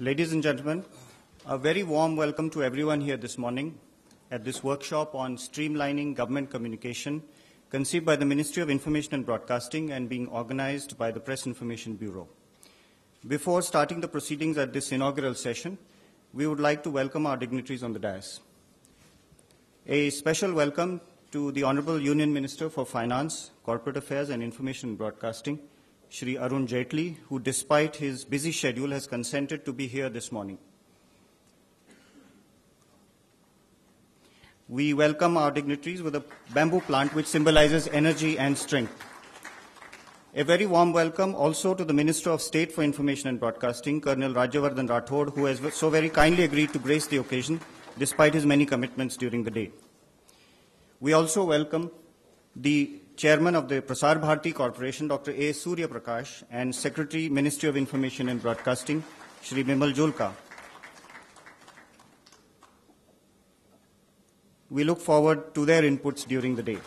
Ladies and gentlemen, a very warm welcome to everyone here this morning at this workshop on streamlining government communication conceived by the Ministry of Information and Broadcasting and being organized by the Press Information Bureau. Before starting the proceedings at this inaugural session, we would like to welcome our dignitaries on the dais. A special welcome to the Honorable Union Minister for Finance, Corporate Affairs and Information Broadcasting, Shri Arun Jaitley, who despite his busy schedule has consented to be here this morning. We welcome our dignitaries with a bamboo plant which symbolizes energy and strength. A very warm welcome also to the Minister of State for Information and Broadcasting, Colonel Rajyavardhan Rathore, who has so very kindly agreed to grace the occasion despite his many commitments during the day. We also welcome the Chairman of the Prasar Bharati Corporation, Dr. A. Surya Prakash, and Secretary, Ministry of Information and Broadcasting, Shri Bimal Julka. We look forward to their inputs during the day.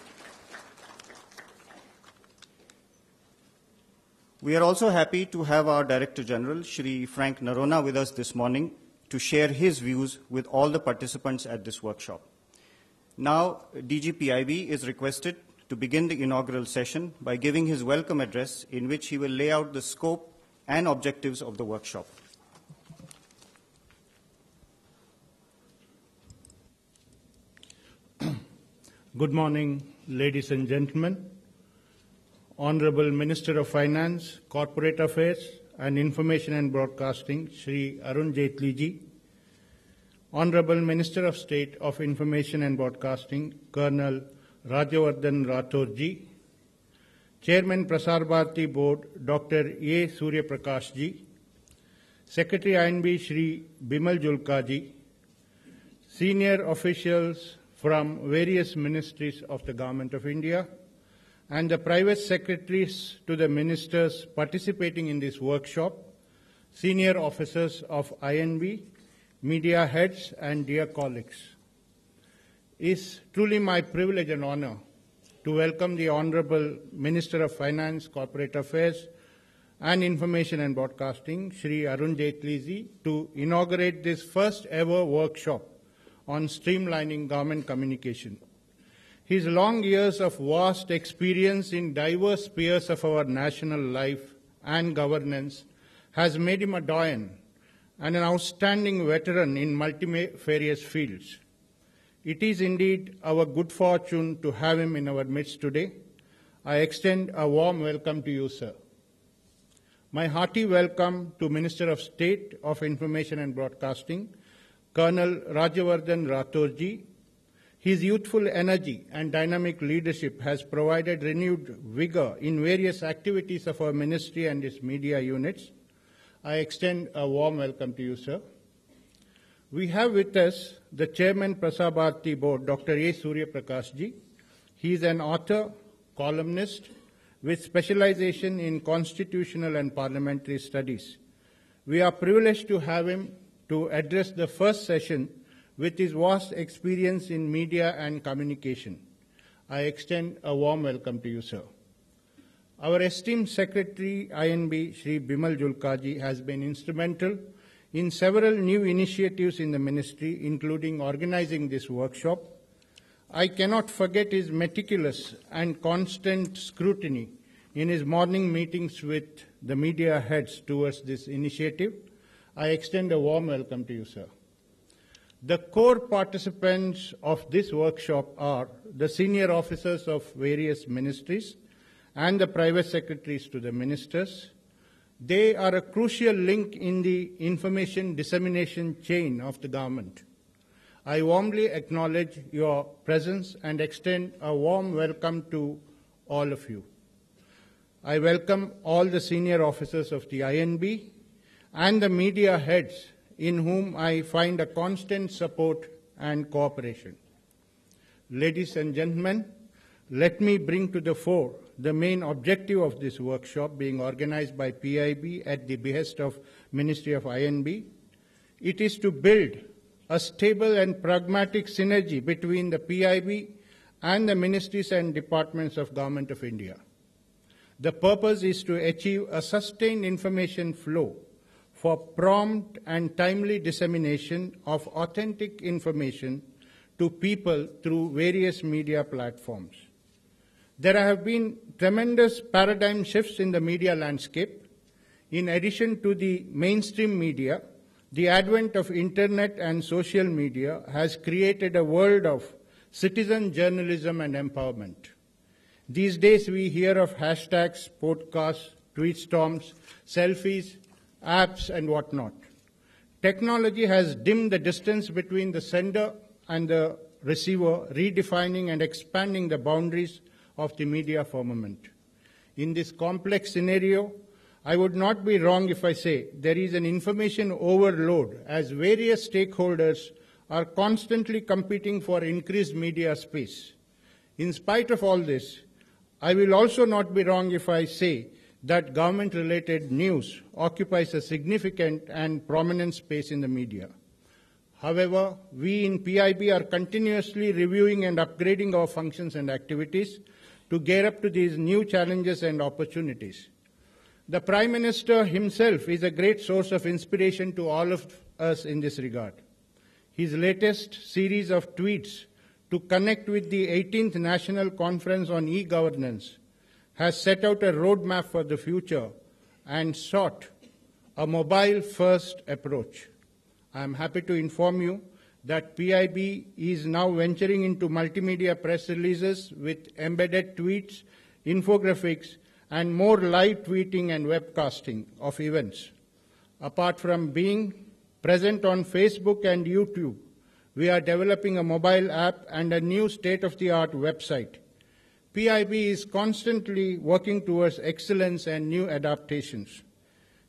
We are also happy to have our Director General, Shri Frank Noronha, with us this morning to share his views with all the participants at this workshop. Now, DGPIB is requested to begin the inaugural session by giving his welcome address in which he will lay out the scope and objectives of the workshop. Good morning, ladies and gentlemen. Honorable Minister of Finance, Corporate Affairs and Information and Broadcasting, Sri Arun Jaitley. Honorable Minister of State of Information and Broadcasting, Colonel Rajyavardhan Rathore ji. Chairman Prasar Bharati Board, Dr. A. Surya Prakash ji. Secretary I&B Shri Bimal Julka ji. Senior officials from various ministries of the Government of India and the private secretaries to the ministers participating in this workshop, senior officers of I&B, media heads, and dear colleagues. It's truly my privilege and honor to welcome the Honorable Minister of Finance, Corporate Affairs, and Information and Broadcasting, Shri Arun Jaitley to inaugurate this first ever workshop on streamlining government communication. His long years of vast experience in diverse spheres of our national life and governance has made him a doyen and an outstanding veteran in multifarious fields. It is indeed our good fortune to have him in our midst today. I extend a warm welcome to you, sir. My hearty welcome to Minister of State of Information and Broadcasting, Colonel Rajyavardhan Rathore His youthful energy and dynamic leadership has provided renewed vigor in various activities of our ministry and its media units. I extend a warm welcome to you, sir. We have with us the Chairman Prasar Bharati Board, Dr. A. Surya Prakash ji. He is an author, columnist, with specialization in constitutional and parliamentary studies. We are privileged to have him to address the first session with his vast experience in media and communication. I extend a warm welcome to you, sir. Our esteemed Secretary I&B, Sri Bimal Julkaji, has been instrumental in several new initiatives in the ministry, including organizing this workshop. I cannot forget his meticulous and constant scrutiny in his morning meetings with the media heads towards this initiative I extend a warm welcome to you, sir. The core participants of this workshop are the senior officers of various ministries and the private secretaries to the ministers. They are a crucial link in the information dissemination chain of the government. I warmly acknowledge your presence and extend a warm welcome to all of you. I welcome all the senior officers of the I&B and the media heads in whom I find a constant support and cooperation. Ladies and gentlemen, let me bring to the fore the main objective of this workshop being organized by PIB at the behest of Ministry of I&B. It is to build a stable and pragmatic synergy between the PIB and the ministries and departments of Government of India. The purpose is to achieve a sustained information flow for prompt and timely dissemination of authentic information to people through various media platforms. There have been tremendous paradigm shifts in the media landscape. In addition to the mainstream media, the advent of internet and social media has created a world of citizen journalism and empowerment. These days we hear of hashtags, podcasts, tweet storms, selfies, apps, and whatnot. Technology has dimmed the distance between the sender and the receiver, redefining and expanding the boundaries of the media firmament. In this complex scenario, I would not be wrong if I say there is an information overload as various stakeholders are constantly competing for increased media space. In spite of all this, I will also not be wrong if I say that government related news occupies a significant and prominent space in the media. However, we in PIB are continuously reviewing and upgrading our functions and activities to gear up to these new challenges and opportunities. The Prime Minister himself is a great source of inspiration to all of us in this regard. His latest series of tweets to connect with the 18th National Conference on E-Governance has set out a roadmap for the future and sought a mobile-first approach. I am happy to inform you that PIB is now venturing into multimedia press releases with embedded tweets, infographics, and more live tweeting and webcasting of events. Apart from being present on Facebook and YouTube, we are developing a mobile app and a new state of the art website. PIB is constantly working towards excellence and new adaptations.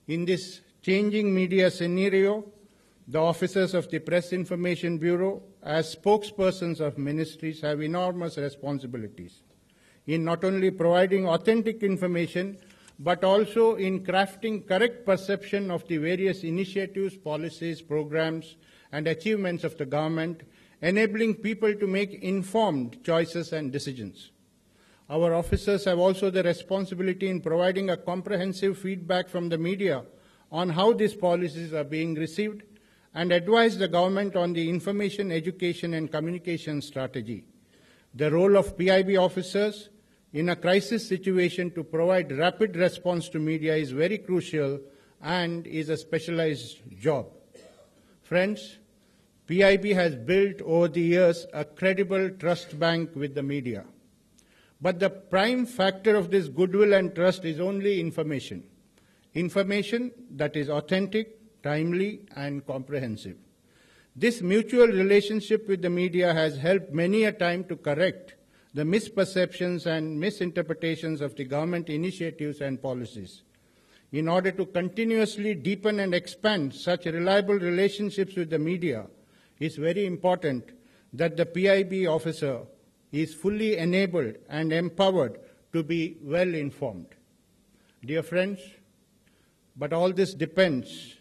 In this changing media scenario, the officers of the Press Information Bureau, as spokespersons of ministries, have enormous responsibilities in not only providing authentic information, but also in crafting correct perception of the various initiatives, policies, programs, and achievements of the government, enabling people to make informed choices and decisions. Our officers have also the responsibility in providing a comprehensive feedback from the media on how these policies are being received and advise the government on the information, education, and communication strategy. The role of PIB officers in a crisis situation to provide rapid response to media is very crucial and is a specialized job. Friends, PIB has built over the years a credible trust bank with the media. But the prime factor of this goodwill and trust is only information. Information that is authentic, timely, and comprehensive. This mutual relationship with the media has helped many a time to correct the misperceptions and misinterpretations of the government initiatives and policies. In order to continuously deepen and expand such reliable relationships with the media, it's very important that the PIB officer is fully enabled and empowered to be well informed. Dear friends, but all this depends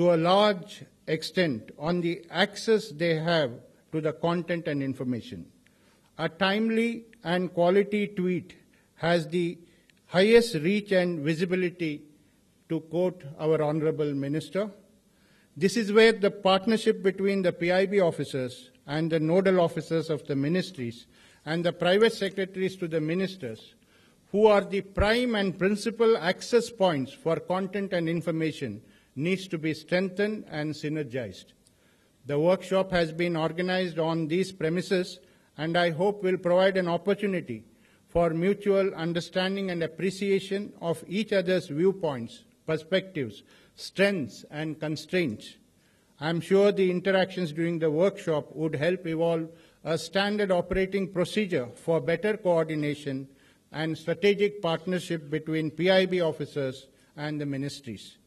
to a large extent on the access they have to the content and information. A timely and quality tweet has the highest reach and visibility, to quote our Honorable Minister. This is where the partnership between the PIB officers and the nodal officers of the ministries and the private secretaries to the ministers, who are the prime and principal access points for content and information, needs to be strengthened and synergized. The workshop has been organized on these premises and I hope will provide an opportunity for mutual understanding and appreciation of each other's viewpoints, perspectives, strengths, and constraints. I'm sure the interactions during the workshop would help evolve a standard operating procedure for better coordination and strategic partnership between PIB officers and the ministries.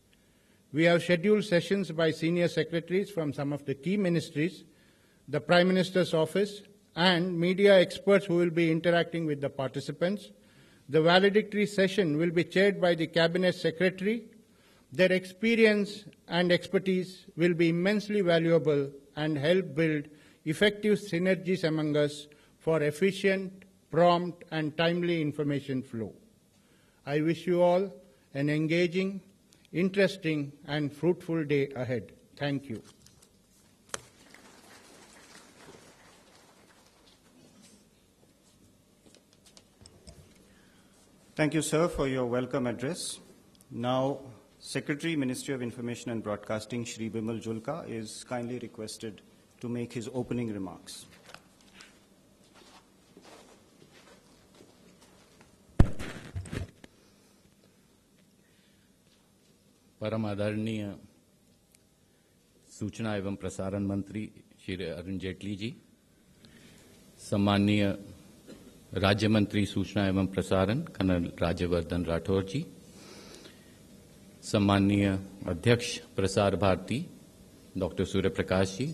We have scheduled sessions by senior secretaries from some of the key ministries, the Prime Minister's office, and media experts who will be interacting with the participants. The valedictory session will be chaired by the Cabinet Secretary. Their experience and expertise will be immensely valuable and help build effective synergies among us for efficient, prompt, and timely information flow. I wish you all an engaging, interesting and fruitful day ahead. Thank you. Thank you, sir, for your welcome address. Now, Secretary, Ministry of Information and Broadcasting, Shri Bimal Julka, is kindly requested to make his opening remarks. परम आदरणीय सूचना एवं प्रसारण मंत्री श्री अरुण जेटली जी, सम्माननीय राज्य मंत्री सूचना एवं प्रसारण कर्नल राज्यवर्धन राठौर जी, सम्माननीय अध्यक्ष प्रसार भारती, डॉक्टर सूर्य प्रकाश जी,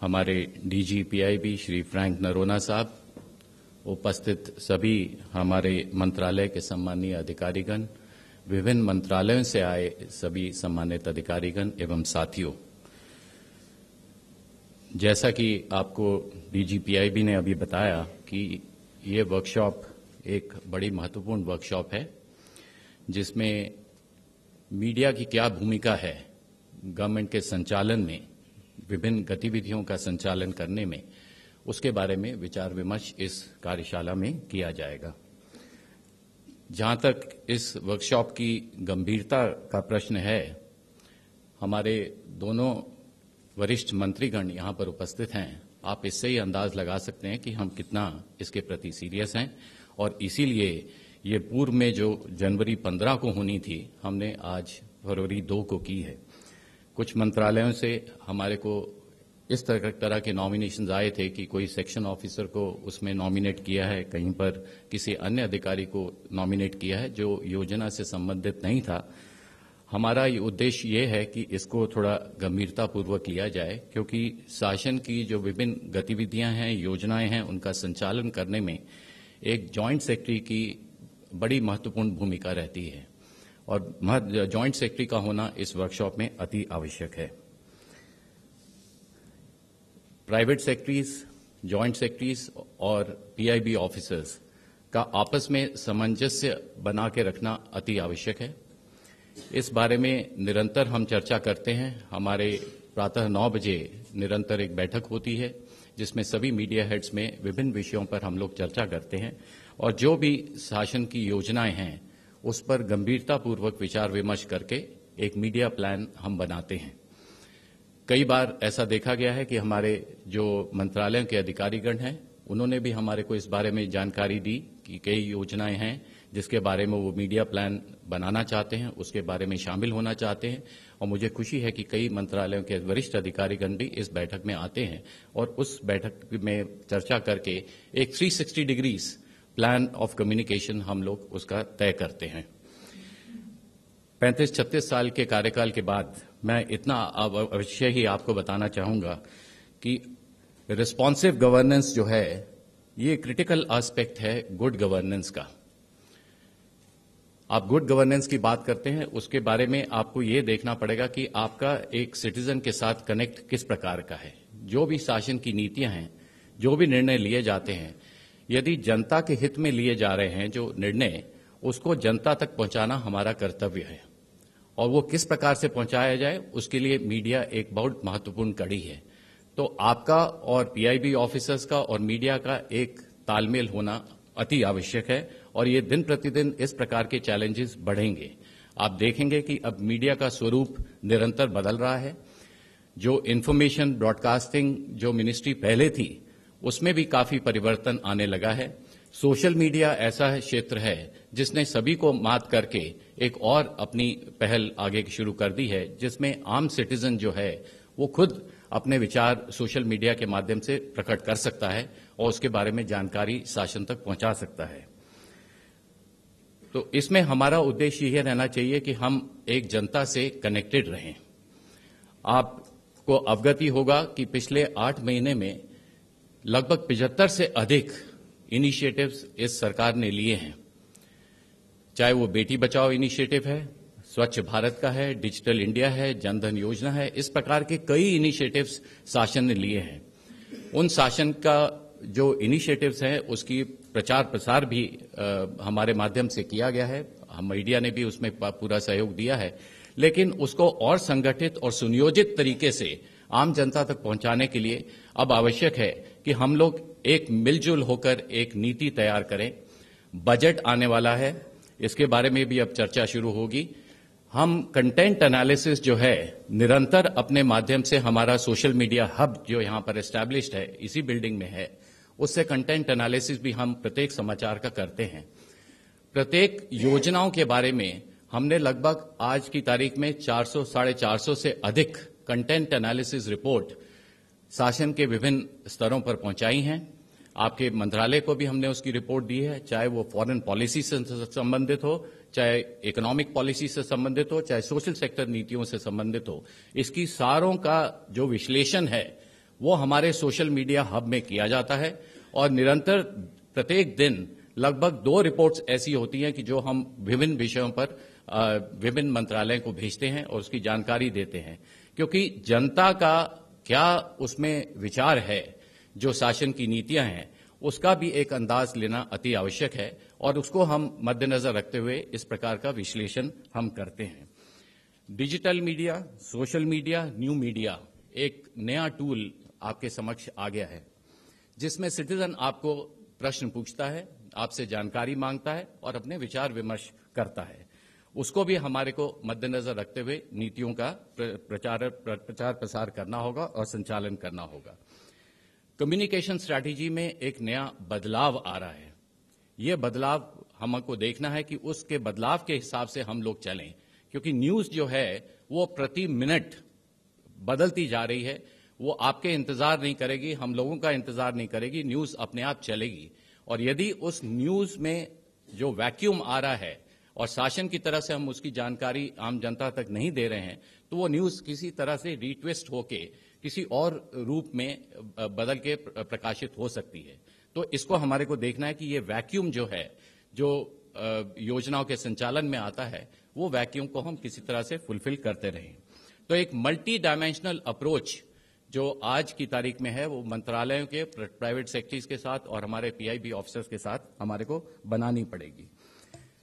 हमारे DG PIB Shri Frank Noronha साहब, उपस्थित सभी हमारे मंत्रालय के सम्मानीय अधिकारीगण विभिन्न मंत्रालयों से आए सभी सम्मानित अधिकारीगण एवं साथियों। जैसा कि आपको डीजीपीआईबी ने अभी बताया कि ये वर्कशॉप एक बड़ी महत्वपूर्ण वर्कशॉप है, जिसमें मीडिया की क्या भूमिका है गवर्नमेंट के संचालन में, विभिन्न गतिविधियों का संचालन करने में, उसके बारे में विचार विमर्श इस कार्यशाला में किया जाएगा। जहाँ तक इस वर्कशॉप की गंभीरता का प्रश्न है, हमारे दोनों वरिष्ठ मंत्रीगण यहाँ पर उपस्थित हैं। आप इससे ही अंदाज लगा सकते हैं कि हम कितना इसके प्रति सीरियस हैं। और इसीलिए ये पूर्व में जो जनवरी 15 को होनी थी, हमने आज फरवरी 2 को की है। कुछ मंत्रालयों से हमारे को इस तरह तरह के नॉमिनेशन आए थे कि कोई सेक्शन ऑफिसर को उसमें नॉमिनेट किया है, कहीं पर किसी अन्य अधिकारी को नॉमिनेट किया है, जो योजना से संबंधित नहीं था। हमारा ये उद्देश्य ये है कि इसको थोड़ा गंभीरतापूर्वक लिया जाए, क्योंकि शासन की जो विभिन्न गतिविधियाँ हैं, योजनाएँ हैं, उनका संचालन करने में एक जॉइंट सेक्रेटरी की बड़ी महत्वपूर्ण भूमिका रहती है। और जॉइंट सेक्रेटरी का होना इस वर्कशॉप में अति आवश्यक है। प्राइवेट सेक्रेटरीज जॉइंट सेक्रेटरीज और पीआईबी ऑफिसर्स का आपस में सामंजस्य बना के रखना अति आवश्यक है। इस बारे में निरंतर हम चर्चा करते हैं। हमारे प्रातः नौ बजे निरंतर एक बैठक होती है, जिसमें सभी मीडिया हेड्स में विभिन्न विषयों पर हम लोग चर्चा करते हैं और जो भी शासन की योजनाएँ हैं, उस पर गंभीरतापूर्वक विचार विमर्श करके एक मीडिया प्लान हम बनाते हैं। कई बार ऐसा देखा गया है कि हमारे जो मंत्रालयों के अधिकारीगण हैं, उन्होंने भी हमारे को इस बारे में जानकारी दी कि कई योजनाएँ हैं जिसके बारे में वो मीडिया प्लान बनाना चाहते हैं, उसके बारे में शामिल होना चाहते हैं। और मुझे खुशी है कि कई मंत्रालयों के वरिष्ठ अधिकारीगण भी इस बैठक में आते हैं और उस बैठक में चर्चा करके एक 360 डिग्रीज प्लान ऑफ़ कम्युनिकेशन हम लोग उसका तय करते हैं। पैंतीस छत्तीस साल के कार्यकाल के बाद मैं इतना अवश्य ही आपको बताना चाहूँगा कि रिस्पॉन्सिव गवर्नेंस जो है, ये क्रिटिकल एस्पेक्ट है गुड गवर्नेंस का। आप गुड गवर्नेंस की बात करते हैं, उसके बारे में आपको ये देखना पड़ेगा कि आपका एक सिटीजन के साथ कनेक्ट किस प्रकार का है। जो भी शासन की नीतियाँ हैं, जो भी निर्णय लिए जाते हैं, यदि जनता के हित में लिए जा रहे हैं जो निर्णय, उसको जनता तक पहुंचाना हमारा कर्तव्य है। और वो किस प्रकार से पहुँचाया जाए, उसके लिए मीडिया एक बहुत महत्वपूर्ण कड़ी है। तो आपका और पीआईबी ऑफिसर्स का और मीडिया का एक तालमेल होना अति आवश्यक है और ये दिन प्रतिदिन इस प्रकार के चैलेंजेस बढ़ेंगे। आप देखेंगे कि अब मीडिया का स्वरूप निरंतर बदल रहा है। जो इन्फॉर्मेशन ब्रॉडकास्टिंग जो मिनिस्ट्री पहले थी, उसमें भी काफ़ी परिवर्तन आने लगा है। सोशल मीडिया ऐसा क्षेत्र है जिसने सभी को मात करके एक और अपनी पहल आगे शुरू कर दी है, जिसमें आम सिटीजन जो है, वो खुद अपने विचार सोशल मीडिया के माध्यम से प्रकट कर सकता है और उसके बारे में जानकारी शासन तक पहुँचा सकता है। तो इसमें हमारा उद्देश्य यह रहना चाहिए कि हम एक जनता से कनेक्टेड रहें। आपको अवगति होगा कि पिछले आठ महीने में लगभग पिछहत्तर से अधिक इनिशिएटिव्स इस सरकार ने लिए हैं। चाहे वो बेटी बचाओ इनिशिएटिव है स्वच्छ भारत का है डिजिटल इंडिया है जनधन योजना है इस प्रकार के कई इनिशिएटिव्स शासन ने लिए हैं। उन शासन का जो इनिशिएटिव्स हैं उसकी प्रचार प्रसार भी आ, हमारे माध्यम से किया गया है। हम मीडिया ने भी उसमें पूरा सहयोग दिया है। लेकिन उसको और संगठित और सुनियोजित तरीके से आम जनता तक पहुँचाने के लिए अब आवश्यक है कि हम लोग एक मिलजुल होकर एक नीति तैयार करें। बजट आने वाला है। इसके बारे में भी अब चर्चा शुरू होगी। हम कंटेंट एनालिसिस जो है, निरंतर अपने माध्यम से हमारा सोशल मीडिया हब जो यहाँ पर एस्टैब्लिश्ड है, इसी बिल्डिंग में है। उससे कंटेंट एनालिसिस भी हम प्रत्येक समाचार का करते हैं। प्रत्येक योजनाओं के बारे में हमने लगभग आज की तारीख में 400 साढ़े चार से अधिक कंटेंट एनालिसिस रिपोर्ट शासन के विभिन्न स्तरों पर पहुंचाई हैं। आपके मंत्रालय को भी हमने उसकी रिपोर्ट दी है, चाहे वो फॉरेन पॉलिसी से संबंधित हो, चाहे इकोनॉमिक पॉलिसी से संबंधित हो, चाहे सोशल सेक्टर नीतियों से संबंधित हो, इसकी सारों का जो विश्लेषण है, वो हमारे सोशल मीडिया हब में किया जाता है और निरंतर प्रत्येक दिन लगभग दो रिपोर्ट्स ऐसी होती हैं कि जो हम विभिन्न विषयों पर विभिन्न मंत्रालय को भेजते हैं और उसकी जानकारी देते हैं। क्योंकि जनता का क्या उसमें विचार है जो शासन की नीतियाँ हैं, उसका भी एक अंदाज लेना अति आवश्यक है और उसको हम मद्देनजर रखते हुए इस प्रकार का विश्लेषण हम करते हैं। Digital media, social media, new media, एक नया टूल आपके समक्ष आ गया है, जिसमें सिटीजन आपको प्रश्न पूछता है, आपसे जानकारी माँगता है और अपने विचार विमर्श करता है। उसको भी हमारे को मद्देनजर रखते हुए नीतियों का प्रचार प्रचार प्रसार करना होगा और संचालन करना होगा। कम्युनिकेशन स्ट्रैटेजी में एक नया बदलाव आ रहा है। ये बदलाव हमको देखना है कि उसके बदलाव के हिसाब से हम लोग चलें, क्योंकि न्यूज़ जो है, वो प्रति मिनट बदलती जा रही है। वो आपके इंतज़ार नहीं करेगी, हम लोगों का इंतज़ार नहीं करेगी, न्यूज़ अपने आप चलेगी। और यदि उस न्यूज़ में जो वैक्यूम आ रहा है, और शासन की तरह से हम उसकी जानकारी आम जनता तक नहीं दे रहे हैं तो वो न्यूज़ किसी तरह से रिट्विस्ट होके किसी और रूप में बदल के प्रकाशित हो सकती है। तो इसको हमारे को देखना है कि ये वैक्यूम जो है, जो योजनाओं के संचालन में आता है, वो वैक्यूम को हम किसी तरह से फुलफिल करते रहें। तो एक मल्टी डायमेंशनल अप्रोच जो आज की तारीख में है, वो मंत्रालयों के प्राइवेट सेक्टर्स के साथ और हमारे पीआईबी ऑफिसर्स के साथ हमारे को बनानी पड़ेगी।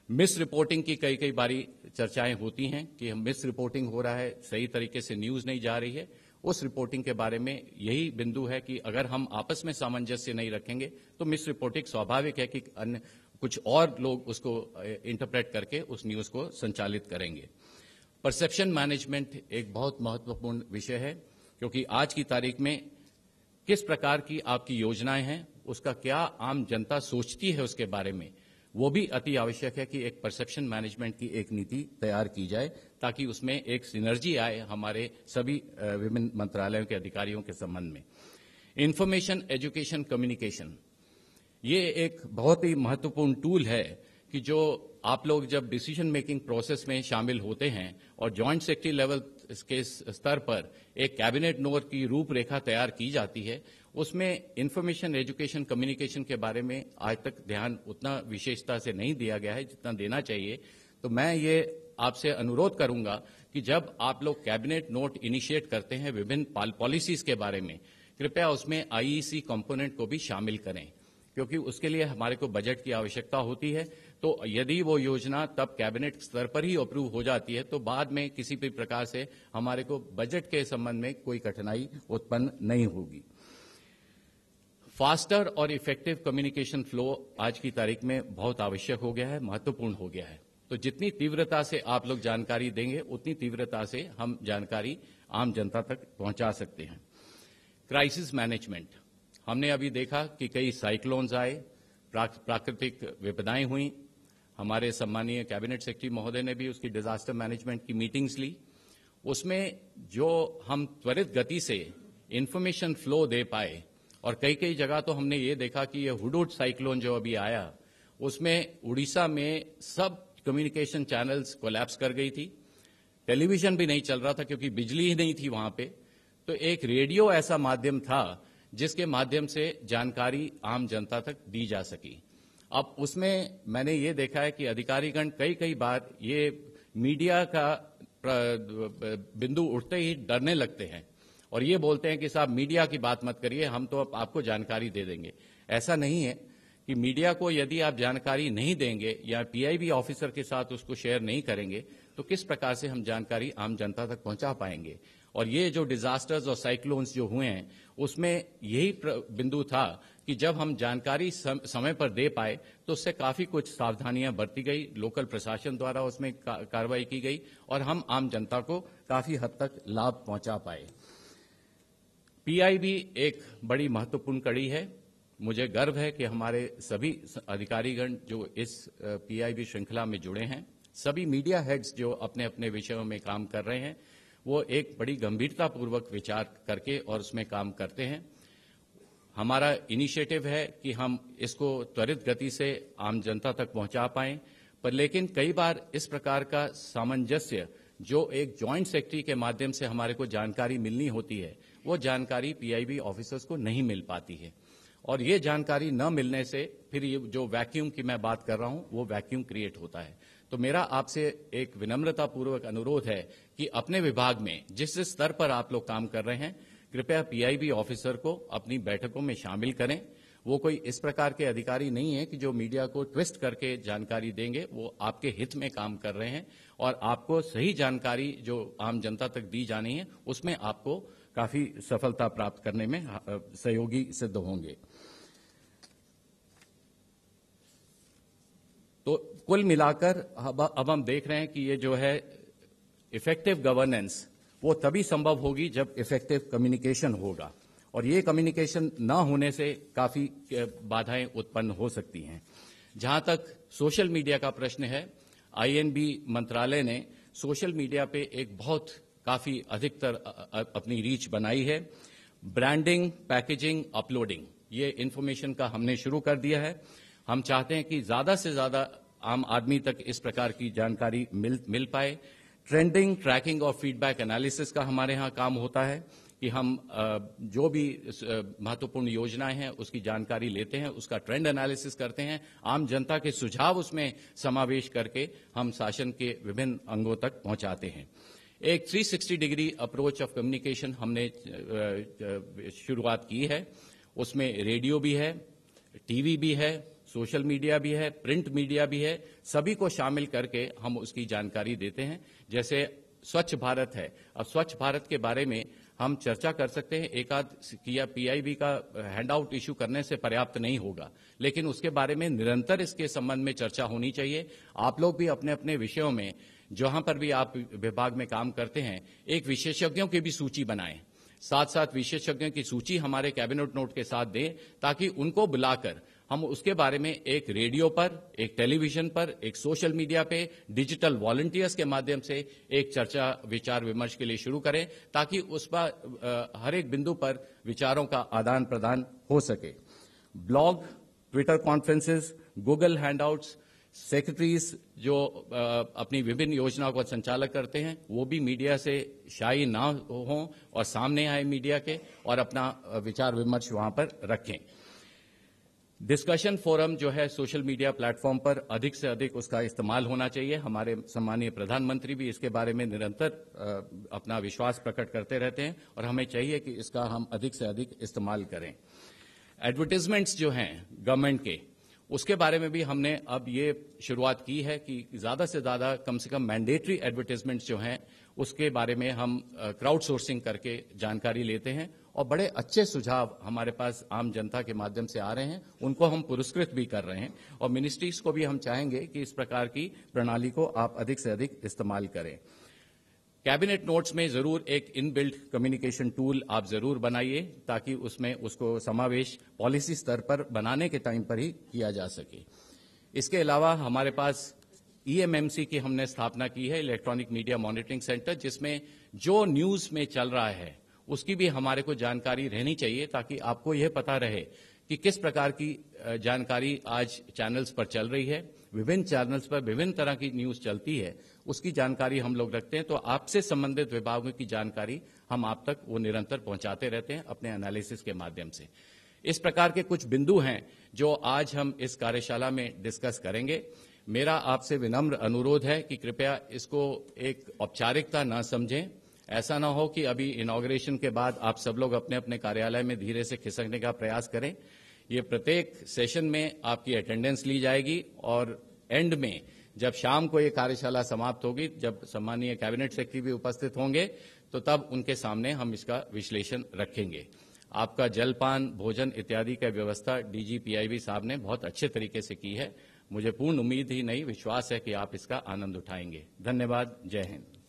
मिस रिपोर्टिंग की कई कई बारी चर्चाएँ होती हैं कि मिस रिपोर्टिंग हो रहा है, सही तरीके से न्यूज़ नहीं जा रही है उस रिपोर्टिंग के बारे में यही बिंदु है कि अगर हम आपस में सामंजस्य नहीं रखेंगे तो मिस रिपोर्टिंग स्वाभाविक है कि अन्य, कुछ और लोग उसको इंटरप्रेट करके उस न्यूज़ को संचालित करेंगे। परसेप्शन मैनेजमेंट एक बहुत महत्वपूर्ण विषय है, क्योंकि आज की तारीख में किस प्रकार की आपकी योजनाएँ हैं, उसका क्या आम जनता सोचती है उसके बारे में वो भी अति आवश्यक है कि एक परसेप्शन मैनेजमेंट की एक नीति तैयार की जाए, ताकि उसमें एक सिनर्जी आए हमारे सभी विभिन्न मंत्रालयों के अधिकारियों के संबंध में। इंफॉर्मेशन एजुकेशन कम्युनिकेशन ये एक बहुत ही महत्वपूर्ण टूल है कि जो आप लोग जब डिसीज़न मेकिंग प्रोसेस में शामिल होते हैं और जॉइंट सेक्रेटरी लेवल के स्तर पर एक कैबिनेट नोट की रूपरेखा तैयार की जाती है उसमें इन्फॉर्मेशन एजुकेशन कम्युनिकेशन के बारे में आज तक ध्यान उतना विशेषता से नहीं दिया गया है जितना देना चाहिए। तो मैं ये आपसे अनुरोध करूँगा कि जब आप लोग कैबिनेट नोट इनिशिएट करते हैं विभिन्न पॉलिसीज़ के बारे में, कृपया उसमें आईईसी कंपोनेंट को भी शामिल करें, क्योंकि उसके लिए हमारे को बजट की आवश्यकता होती है। तो यदि वो योजना तब कैबिनेट स्तर पर ही अप्रूव हो जाती है तो बाद में किसी भी प्रकार से हमारे को बजट के संबंध में कोई कठिनाई उत्पन्न नहीं होगी। फास्टर और इफ़ेक्टिव कम्युनिकेशन फ्लो आज की तारीख में बहुत आवश्यक हो गया है, महत्वपूर्ण हो गया है। तो जितनी तीव्रता से आप लोग जानकारी देंगे, उतनी तीव्रता से हम जानकारी आम जनता तक पहुँचा सकते हैं। Crisis management. हमने अभी देखा कि कई साइक्लोन्स आए प्राकृतिक विपदाएँ हुई। हमारे सम्मानीय कैबिनेट सेक्रेटरी महोदय ने भी उसकी डिजास्टर मैनेजमेंट की मीटिंग्स ली। उसमें जो हम त्वरित गति से इन्फॉर्मेशन फ्लो दे पाए और कई कई जगह तो हमने ये देखा कि ये हुडुड साइक्लोन जो अभी आया, उसमें उड़ीसा में सब कम्युनिकेशन चैनल्स कोलैप्स कर गई थी। टेलीविज़न भी नहीं चल रहा था क्योंकि बिजली ही नहीं थी वहाँ पे। तो एक रेडियो ऐसा माध्यम था जिसके माध्यम से जानकारी आम जनता तक दी जा सकी। अब उसमें मैंने ये देखा है कि अधिकारीगण कई कई बार ये मीडिया का बिंदु उठते ही डरने लगते हैं। और ये बोलते हैं कि साहब मीडिया की बात मत करिए हम तो आपको जानकारी दे देंगे। ऐसा नहीं है कि मीडिया को यदि आप जानकारी नहीं देंगे या पीआईबी ऑफिसर के साथ उसको शेयर नहीं करेंगे तो किस प्रकार से हम जानकारी आम जनता तक पहुँचा पाएँगे? और ये जो डिजास्टर्स और साइक्लोन्स जो हुए हैं उसमें यही बिंदु था कि जब हम जानकारी सम, समय पर दे पाए तो उससे काफ़ी कुछ सावधानियाँ बरती गई लोकल प्रशासन द्वारा उसमें कार्रवाई की गई और हम आम जनता को काफ़ी हद तक लाभ पहुँचा पाए। पीआईबी एक बड़ी महत्वपूर्ण कड़ी है। मुझे गर्व है कि हमारे सभी अधिकारीगण जो इस पीआईबी श्रृंखला में जुड़े हैं, सभी मीडिया हेड्स जो अपने अपने विषयों में काम कर रहे हैं, वो एक बड़ी गंभीरतापूर्वक विचार करके और उसमें काम करते हैं। हमारा इनिशिएटिव है कि हम इसको त्वरित गति से आम जनता तक पहुँचा पाएँ, पर लेकिन कई बार इस प्रकार का सामंजस्य, जो एक ज्वाइंट सेक्रेटरी के माध्यम से हमारे को जानकारी मिलनी होती है वो जानकारी पीआईबी ऑफिसर्स को नहीं मिल पाती है। और ये जानकारी न मिलने से फिर ये जो वैक्यूम की मैं बात कर रहा हूँ, वो वैक्यूम क्रिएट होता है। तो मेरा आपसे एक विनम्रतापूर्वक अनुरोध है कि अपने विभाग में जिस स्तर पर आप लोग काम कर रहे हैं, कृपया पीआईबी ऑफिसर को अपनी बैठकों में शामिल करें। वो कोई इस प्रकार के अधिकारी नहीं है कि जो मीडिया को ट्विस्ट करके जानकारी देंगे, वो आपके हित में काम कर रहे हैं। और आपको सही जानकारी जो आम जनता तक दी जानी है, उसमें आपको काफ़ी सफलता प्राप्त करने में सहयोगी सिद्ध होंगे। तो कुल मिलाकर अब हम देख रहे हैं कि ये जो है इफ़ेक्टिव गवर्नेंस वो तभी संभव होगी जब इफ़ेक्टिव कम्युनिकेशन होगा। और ये कम्युनिकेशन न होने से काफ़ी बाधाएँ उत्पन्न हो सकती हैं। जहाँ तक सोशल मीडिया का प्रश्न है आईएनबी मंत्रालय ने सोशल मीडिया पे एक बहुत काफ़ी अधिकतर अपनी रीच बनाई है। ब्रांडिंग पैकेजिंग अपलोडिंग ये इन्फॉर्मेशन का हमने शुरू कर दिया है। हम चाहते हैं कि ज़्यादा से ज़्यादा आम आदमी तक इस प्रकार की जानकारी मिल मिल पाए। ट्रेंडिंग ट्रैकिंग और फीडबैक एनालिसिस का हमारे यहाँ काम होता है कि हम जो भी महत्वपूर्ण योजनाएँ हैं, उसकी जानकारी लेते हैं, उसका ट्रेंड एनालिसिस करते हैं। आम जनता के सुझाव उसमें समावेश करके हम शासन के विभिन्न अंगों तक पहुंचाते हैं। एक 360 डिग्री अप्रोच ऑफ़ कम्युनिकेशन हमने शुरुआत की है। उसमें रेडियो भी है टीवी भी है सोशल मीडिया भी है प्रिंट मीडिया भी है, सभी को शामिल करके हम उसकी जानकारी देते हैं। जैसे स्वच्छ भारत है। अब स्वच्छ भारत के बारे में हम चर्चा कर सकते हैं, एक आध किया पीआईबी का हैंड आउट इश्यू करने से पर्याप्त नहीं होगा। लेकिन उसके बारे में निरंतर इसके संबंध में चर्चा होनी चाहिए। आप लोग भी अपने अपने विषयों में, जहाँ पर भी आप विभाग में काम करते हैं, एक विशेषज्ञों की भी सूची बनाएँ। साथ साथ विशेषज्ञों की सूची हमारे कैबिनेट नोट के साथ दें, ताकि उनको बुलाकर हम उसके बारे में एक रेडियो पर, एक टेलीविज़न पर, एक सोशल मीडिया पे, डिजिटल वॉलंटियर्स के माध्यम से एक चर्चा, विचार, विमर्श के लिए शुरू करें, ताकि उस पर हर एक बिंदु पर विचारों का आदान प्रदान हो सके। Blog, Twitter conferences, Google handouts, secretaries जो अपनी विभिन्न योजनाओं का संचालक करते हैं, वो भी मीडिया से शाही ना हों और सामने आए मीडिया के और अपना विचार विमर्श वहाँ पर रखें। डिस्कशन फोरम जो है सोशल मीडिया प्लेटफॉर्म पर अधिक से अधिक उसका इस्तेमाल होना चाहिए। हमारे सम्मानीय प्रधानमंत्री भी इसके बारे में निरंतर अपना विश्वास प्रकट करते रहते हैं और हमें चाहिए कि इसका हम अधिक से अधिक इस्तेमाल करें। एडवर्टीजमेंट्स जो हैं गवर्नमेंट के, उसके बारे में भी हमने अब ये शुरुआत की है कि ज़्यादा से ज़्यादा कम से कम मैंडेटरी एडवर्टीजमेंट्स जो हैं, उसके बारे में हम क्राउड सोर्सिंग करके जानकारी लेते हैं। और बड़े अच्छे सुझाव हमारे पास आम जनता के माध्यम से आ रहे हैं। उनको हम पुरस्कृत भी कर रहे हैं और मिनिस्ट्रीज को भी हम चाहेंगे कि इस प्रकार की प्रणाली को आप अधिक से अधिक इस्तेमाल करें। कैबिनेट नोट्स में ज़रूर एक इनबिल्ट कम्युनिकेशन टूल आप ज़रूर बनाइए ताकि उसमें उसको समावेश पॉलिसी स्तर पर बनाने के टाइम पर ही किया जा सके। इसके अलावा हमारे पास ईएमएमसी की हमने स्थापना की है इलेक्ट्रॉनिक मीडिया मॉनिटरिंग सेंटर जिसमें जो न्यूज़ में चल रहा है उसकी भी हमारे को जानकारी रहनी चाहिए ताकि आपको यह पता रहे कि किस प्रकार की जानकारी आज चैनल्स पर चल रही है, विभिन्न चैनल्स पर विभिन्न तरह की न्यूज़ चलती है, उसकी जानकारी हम लोग रखते हैं तो आपसे संबंधित विभागों की जानकारी हम आप तक वो निरंतर पहुंचाते रहते हैं अपने एनालिसिस के माध्यम से। इस प्रकार के कुछ बिंदु हैं जो आज हम इस कार्यशाला में डिस्कस करेंगे। मेरा आपसे विनम्र अनुरोध है कि कृपया इसको एक औपचारिकता न समझें ऐसा ना हो कि अभी इनाग्रेशन के बाद आप सब लोग अपने अपने कार्यालय में धीरे से खिसकने का प्रयास करें। ये प्रत्येक सेशन में आपकी अटेंडेंस ली जाएगी और एंड में जब शाम को ये कार्यशाला समाप्त होगी, जब सम्मानीय कैबिनेट सेक्रेटरी भी उपस्थित होंगे तो तब उनके सामने हम इसका विश्लेषण रखेंगे। आपका जलपान, भोजन इत्यादि का व्यवस्था डीजीपीआईबी साहब ने बहुत अच्छे तरीके से की है। मुझे पूर्ण उम्मीद ही नहीं, विश्वास है कि आप इसका आनंद उठाएँगे। धन्यवाद। जय Hind.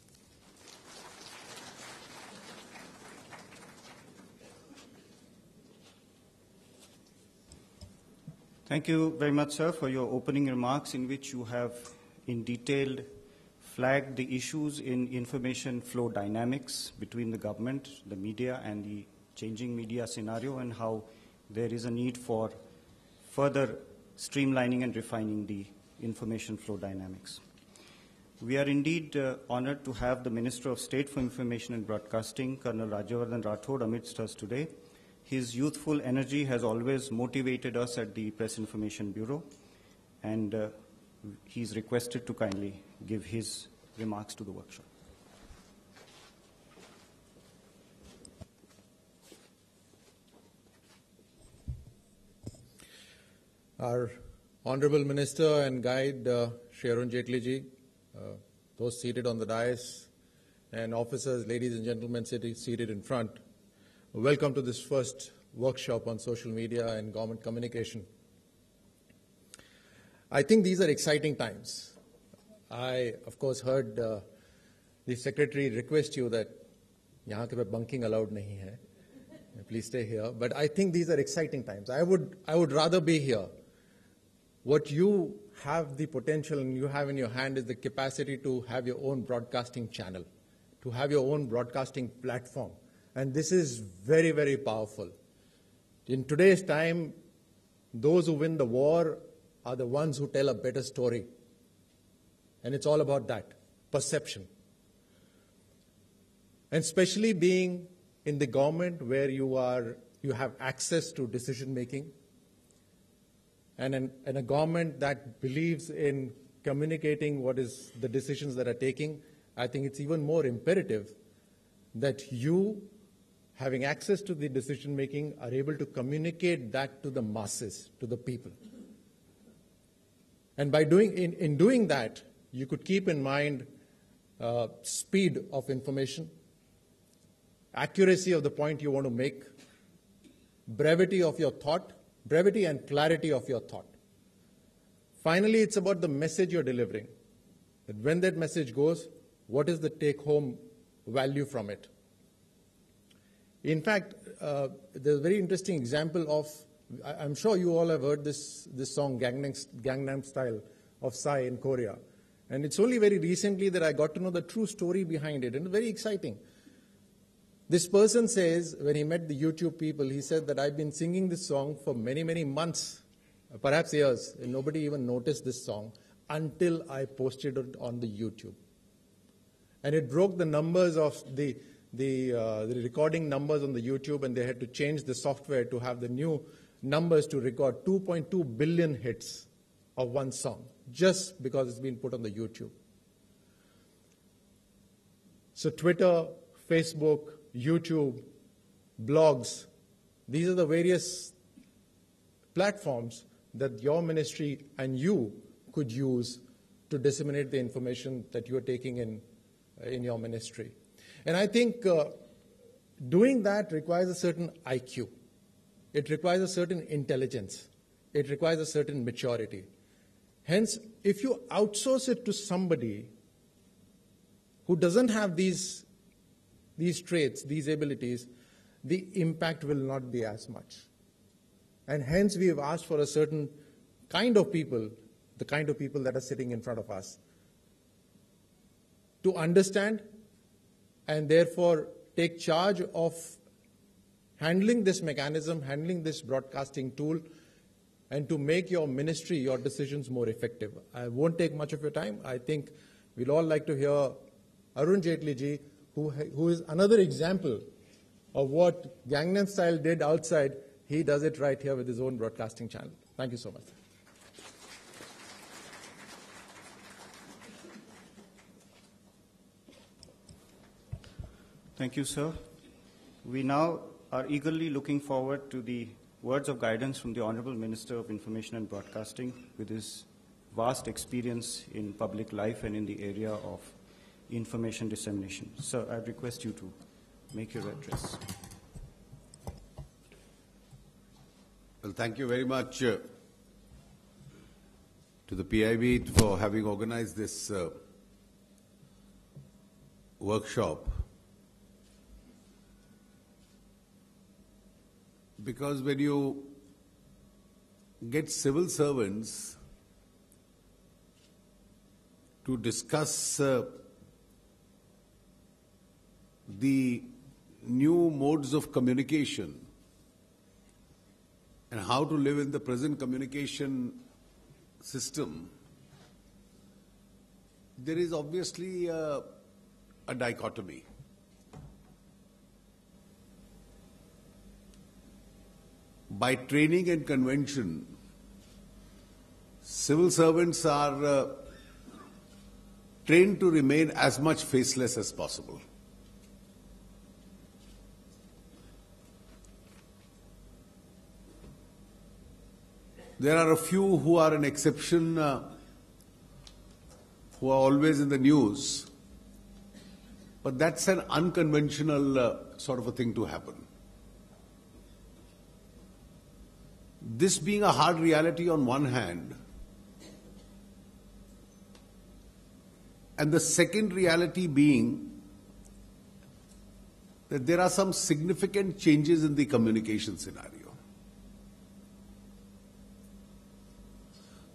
Thank you very much, sir, for your opening remarks in which you have in detail flagged the issues in information flow dynamics between the government, the media, and the changing media scenario, and how there is a need for further streamlining and refining the information flow dynamics. We are indeed uh, honored to have the Minister of State for Information and Broadcasting, Colonel Rajyavardhan Rathore, amidst us today. His youthful energy has always motivated us at the Press Information Bureau, and uh, he's requested to kindly give his remarks to the workshop. Our Honorable Minister and Guide, uh, Shri Arun Jaitley ji, uh, those seated on the dais, and officers, ladies and gentlemen seated in front, welcome to this first workshop on social media and government communication. I think these are exciting times. I, of course, heard uh, the Secretary request you that यहाँ के पे bunking allowed नहीं है. Please stay here. But I think these are exciting times. I would, I would rather be here what you have the potential and you have in your hand is the capacity to have your own broadcasting channel, to have your own broadcasting platform. and this is very, very powerful. In today's time, those who win the war are the ones who tell a better story. And it's all about that perception. And especially being in the government where you are you have access to decision making and, an, and a government that believes in communicating what is the decisions that are taking, I think it's even more imperative that you, having access to the decision making, are able to communicate that to the masses, to the people. And by doing, in, in doing that, you could keep in mind uh, speed of information, accuracy of the point you want to make, brevity of your thought, brevity and clarity of your thought. Finally, it's about the message you're delivering. That when that message goes, what is the take home value from it? In fact, uh, there's a very interesting example of, I- I'm sure you all have heard this, this song, Gangnam, Gangnam Style, of Psy in Korea. And it's only very recently that I got to know the true story behind it, and it's very exciting. This person says, when he met the YouTube people, he said that I've been singing this song for many, many months, perhaps years, and nobody even noticed this song until I posted it on the YouTube. And it broke the numbers of the, the, uh, the recording numbers on the YouTube, and they had to change the software to have the new numbers to record 2.2 billion hits of one song, just because it's been put on the YouTube. So, Twitter, Facebook, YouTube, blogs, these are the various platforms that your ministry and you could use to disseminate the information that you are taking in, in your ministry. And I think uh, doing that requires a certain IQ, it requires a certain intelligence, it requires a certain maturity. Hence, if you outsource it to somebody who doesn't have these, these traits, these abilities, the impact will not be as much. And hence, we have asked for a certain kind of people, the kind of people that are sitting in front of us, to understand and therefore take charge of handling this mechanism, handling this broadcasting tool, and to make your ministry, your decisions more effective. I won't take much of your time. I think we'll all like to hear Arun Jaitley ji, who, who is another example of what Gangnam Style did outside. He does it right here with his own broadcasting channel. Thank you so much. Thank you, sir. We now are eagerly looking forward to the words of guidance from the Honorable Minister of Information and Broadcasting with his vast experience in public life and in the area of information dissemination. Sir, I request you to make your address. Well, thank you very much uh, to the PIB for having organized this uh, workshop. Because when you get civil servants to discuss uh, the new modes of communication and how to live in the present communication system, there is obviously a, a dichotomy. By training and convention, civil servants are uh, trained to remain as much faceless as possible. There are a few who are an exception, uh, who are always in the news, but that's an unconventional uh, sort of a thing to happen. This being a hard reality on one hand, and the second reality being that there are some significant changes in the communication scenario.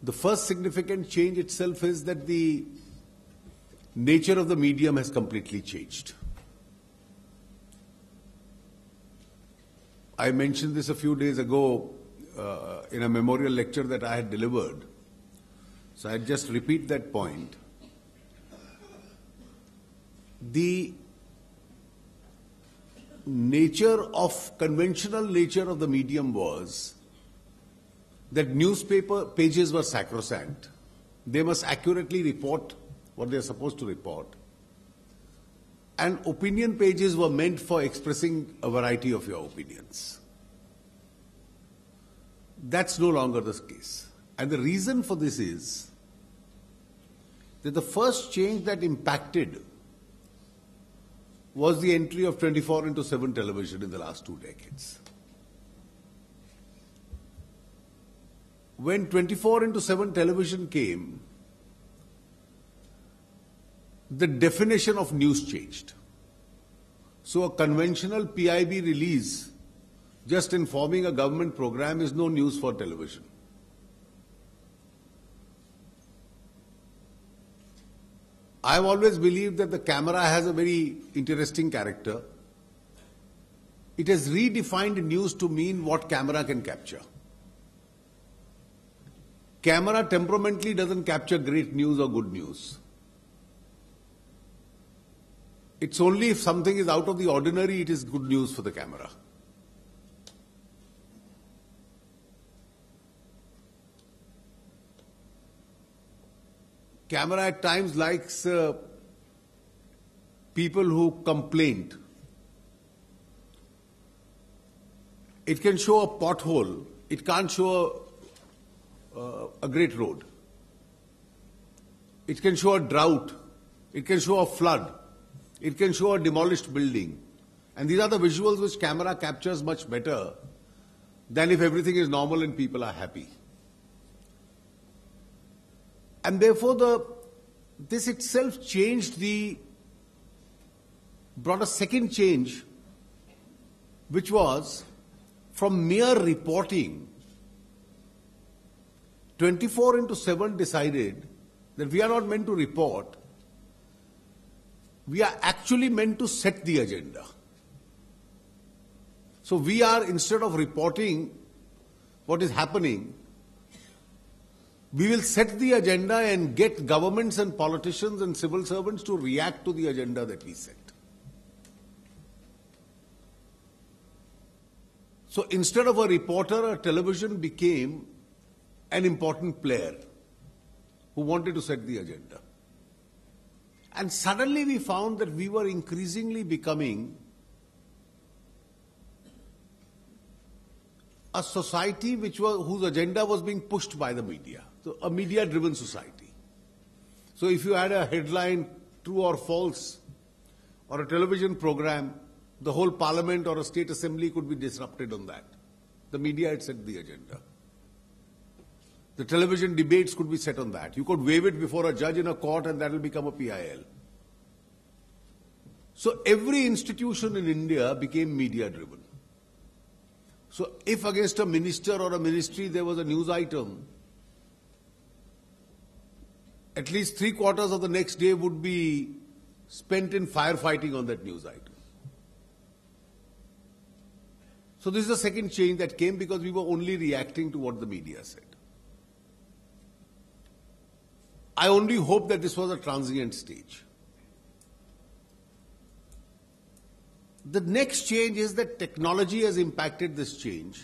The first significant change itself is that the nature of the medium has completely changed. I mentioned this a few days ago uh, in a memorial lecture that I had delivered. So I'd just repeat that point. The nature of conventional nature of the medium was that newspaper pages were sacrosanct. They must accurately report what they are supposed to report. And opinion pages were meant for expressing a variety of your opinions. That's no longer the case. And the reason for this is that the first change that impacted was the entry of 24 into 7 television in the last two decades. when 24 into 7 television came, the definition of news changed. So a conventional PIB release just informing a government program is no news for television. I've always believed that the camera has a very interesting character. It has redefined news to mean what camera can capture. Camera temperamentally doesn't capture great news or good news. It's only if something is out of the ordinary, it is good news for the camera. Camera at times likes uh, people who complained. It can show a pothole. It can't show uh, a great road. It can show a drought. It can show a flood. It can show a demolished building. And these are the visuals which camera captures much better than if everything is normal and people are happy. And therefore, the, this itself changed the, brought a second change, which was from mere reporting 24 into 7 decided that we are not meant to report, we are actually meant to set the agenda. So we are, instead of reporting what is happening, we will set the agenda and get governments and politicians and civil servants to react to the agenda that we set. So instead of a reporter, a television became an important player who wanted to set the agenda. And suddenly we found that we were increasingly becoming a society which was, whose agenda was being pushed by the media. So a media driven society. So if you had a headline, true or false, or a television program, the whole parliament or a state assembly could be disrupted on that. The media had set the agenda. The television debates could be set on that. You could waive it before a judge in a court and that will become a PIL. So every institution in India became media driven. So if against a minister or a ministry there was a news item, at least three quarters of the next day would be spent in firefighting on that news item. So this is the second change that came because we were only reacting to what the media said. I only hope that this was a transient stage. The next change is that technology has impacted this change.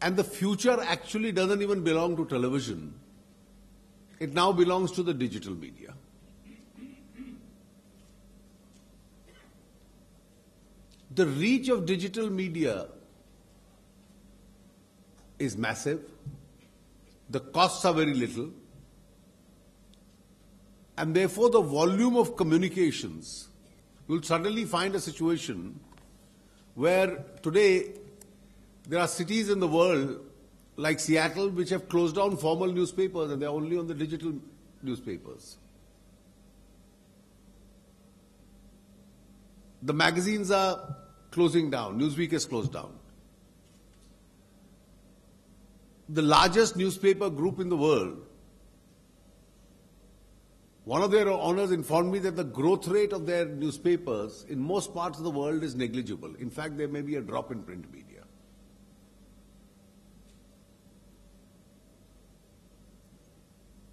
And the future actually doesn't even belong to television. It now belongs to the digital media. The reach of digital media is massive. The costs are very little. And therefore, the volume of communications, you'll suddenly find a situation where today there are cities in the world like Seattle which have closed down formal newspapers and they're only on the digital newspapers. The magazines are closing down. Newsweek has closed down. The largest newspaper group in the world, one of their owners informed me that the growth rate of their newspapers in most parts of the world is negligible. In fact, there may be a drop in print media.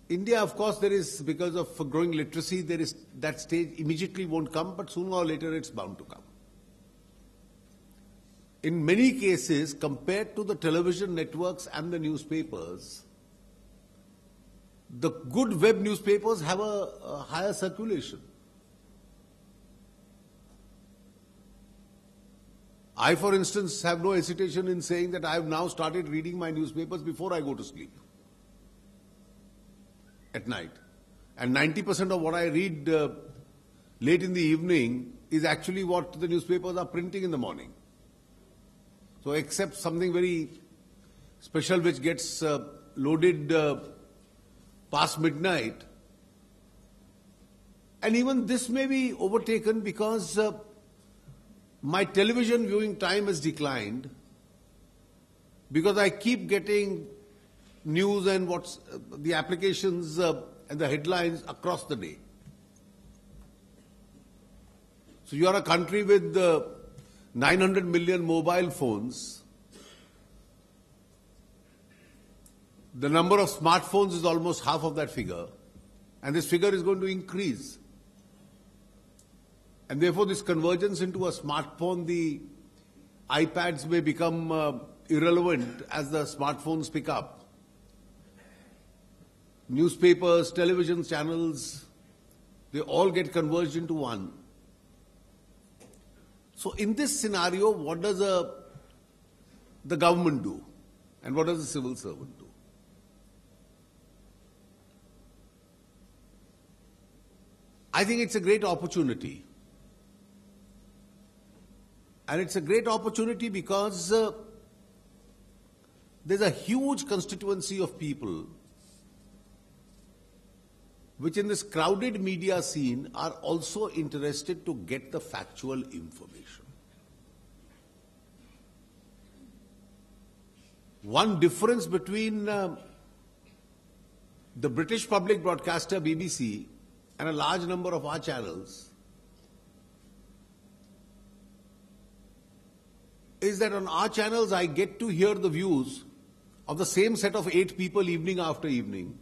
India, of course, there is, because of growing literacy, there is that stage immediately won't come, but sooner or later it's bound to come. In many cases, compared to the television networks and the newspapers, the good web newspapers have a, a higher circulation. I, for instance, have no hesitation in saying that I have now started reading my newspapers before I go to sleep at night. And 90% of what I read uh, late in the evening is actually what the newspapers are printing in the morning. So, except something very special which gets uh, loaded uh, past midnight, and even this may be overtaken because uh, my television viewing time has declined because I keep getting news and what's uh, the applications uh, and the headlines across the day. So you are a country with uh, 900 million mobile phones. The number of smartphones is almost half of that figure, and this figure is going to increase. And therefore, this convergence into a smartphone, the iPads may become uh, irrelevant as the smartphones pick up newspapers, television channels, they all get converged into one. So in this scenario, what does a, the government do? And what does the civil servant do? I think it's a great opportunity. And it's a great opportunity because uh, there's a huge constituency of people which in this crowded media scene are also interested to get the factual information. One difference between uh, the British public broadcaster BBC and a large number of our channels is that on our channels I get to hear the views of the same set of eight people evening after evening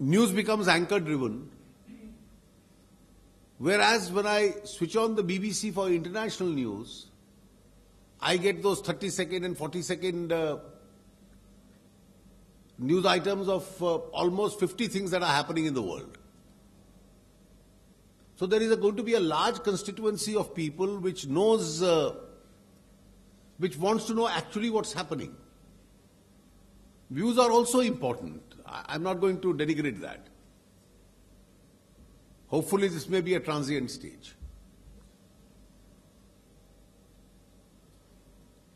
news becomes anchor driven. Whereas when I switch on the BBC for international news, I get those 30 second and 40 second uh, news items of uh, almost 50 things that are happening in the world. So there is a, going to be a large constituency of people which knows, uh, which wants to know actually what's happening. Views are also important. I'm not going to denigrate that. Hopefully, this may be a transient stage.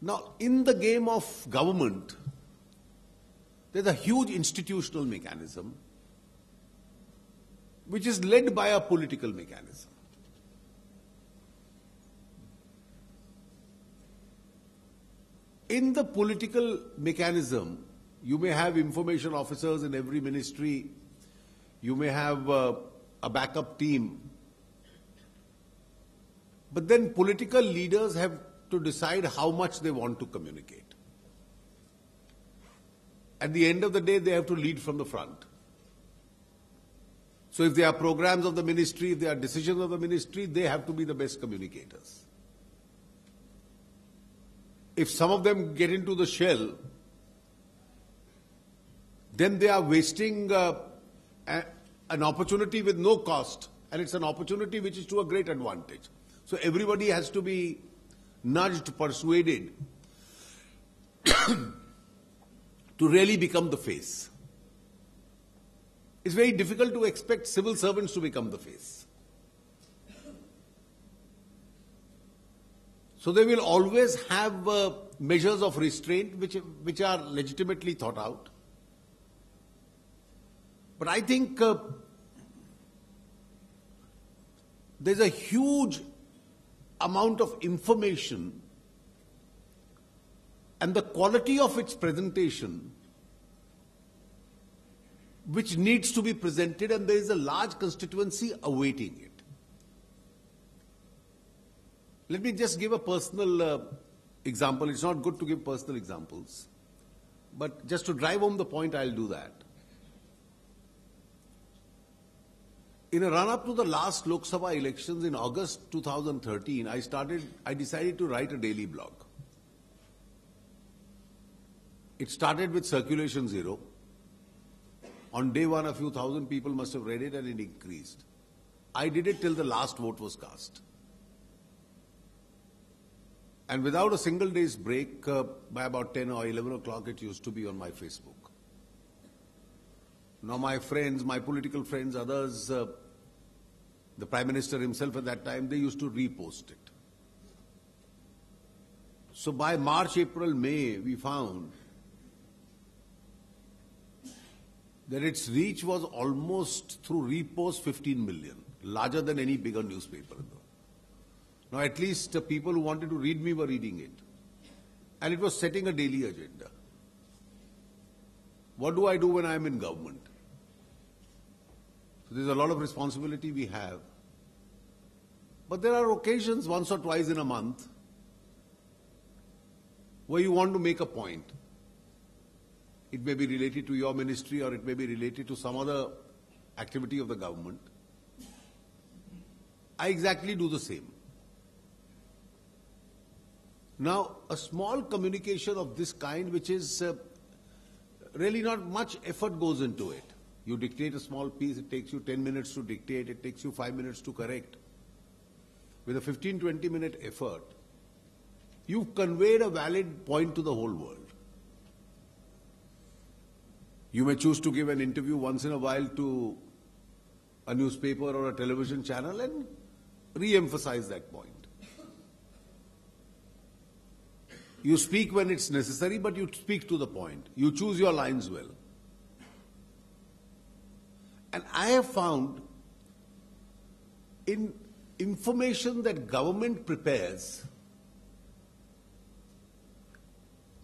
Now, in the game of government, there's a huge institutional mechanism which is led by a political mechanism. In the political mechanism, you may have information officers in every ministry, you may have uh, a backup team, but then political leaders have to decide how much they want to communicate. At the end of the day, they have to lead from the front. So if there are programs of the ministry, if there are decisions of the ministry, they have to be the best communicators. If some of them get into the shell, then they are wasting uh, a, an opportunity with no cost, and it's an opportunity which is to a great advantage. So everybody has to be nudged, persuaded to really become the face. It's very difficult to expect civil servants to become the face. So they will always have uh, measures of restraint which, which are legitimately thought out. But I think uh, there's a huge amount of information and the quality of its presentation which needs to be presented and there is a large constituency awaiting it. Let me just give a personal uh, example. It's not good to give personal examples, but just to drive home the point, I'll do that. In a run up to the last Lok Sabha elections in August 2013, I started, I decided to write a daily blog. It started with circulation zero. On day one, a few thousand people must have read it and it increased. I did it till the last vote was cast. And without a single day's break, uh, by about 10 or 11 o'clock, it used to be on my Facebook. Now, my friends, my political friends, others, uh, the Prime Minister himself at that time, they used to repost it. So by March, April, May, we found that its reach was almost through repost 15 million, larger than any bigger newspaper. Now, at least uh, people who wanted to read me were reading it. And it was setting a daily agenda. What do I do when I am in government? There's a lot of responsibility we have. But there are occasions, once or twice in a month, where you want to make a point. It may be related to your ministry or it may be related to some other activity of the government. I exactly do the same. Now, a small communication of this kind, which is uh, really not much effort goes into it. You dictate a small piece, it takes you 10 minutes to dictate, it takes you 5 minutes to correct. With a 15 20 minute effort, you've conveyed a valid point to the whole world. You may choose to give an interview once in a while to a newspaper or a television channel and re emphasize that point. You speak when it's necessary, but you speak to the point. You choose your lines well. And I have found in information that government prepares,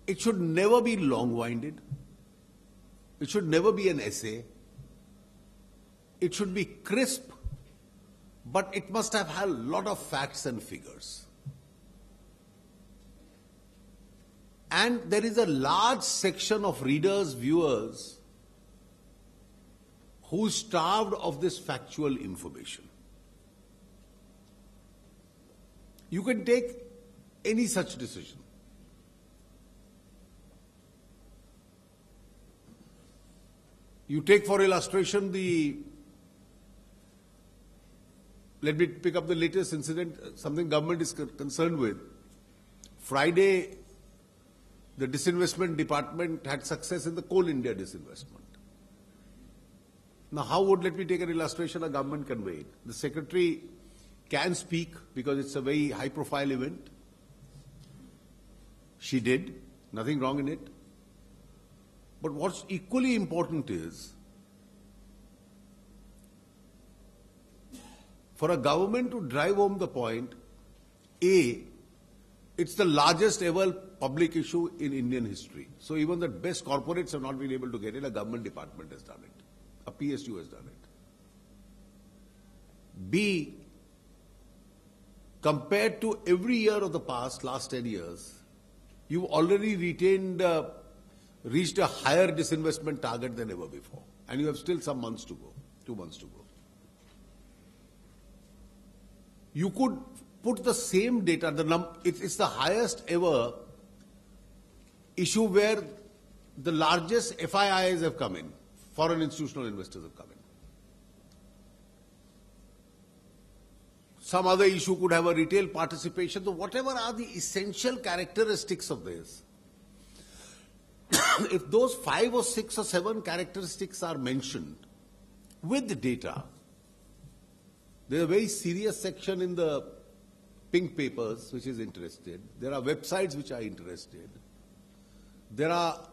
it should never be long winded. It should never be an essay. It should be crisp, but it must have a lot of facts and figures. And there is a large section of readers, viewers, who is starved of this factual information. You can take any such decision. You take for illustration the let me pick up the latest incident, something government is concerned with. Friday, the disinvestment department had success in the Coal India disinvestment. Now, how would, let me take an illustration a government conveyed. The secretary can speak because it's a very high profile event. She did, nothing wrong in it. But what's equally important is for a government to drive home the point, A, it's the largest ever public issue in Indian history. So even the best corporates have not been able to get it. A government department has done it. A PSU has done it. B, compared to every year of the past, last 10 years, you've already retained, uh, reached a higher disinvestment target than ever before. And you have still some months to go, two months to go. You could put the same data, the num- it's, it's the highest ever issue where the largest FIIs have come in, foreign institutional investors have come in. Some other issue could have a retail participation. So whatever are the essential characteristics of this, if those five or six or seven characteristics are mentioned with the data, there's a very serious section in the pink papers which is interested. There are websites which are interested. There are